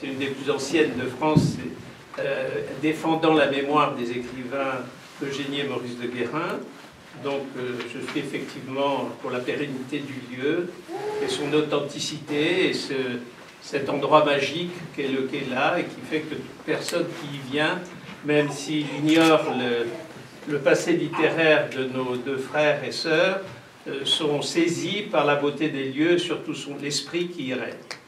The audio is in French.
c'est une des plus anciennes de France, euh, défendant la mémoire des écrivains Eugénie et Maurice de Guérin. Donc euh, je suis effectivement pour la pérennité du lieu et son authenticité et cet endroit magique qu'est le quai là et qui fait que toute personne qui y vient, même s'il ignore le, passé littéraire de nos deux frères et sœurs, euh, sont saisis par la beauté des lieux, surtout son l'esprit qui y règne.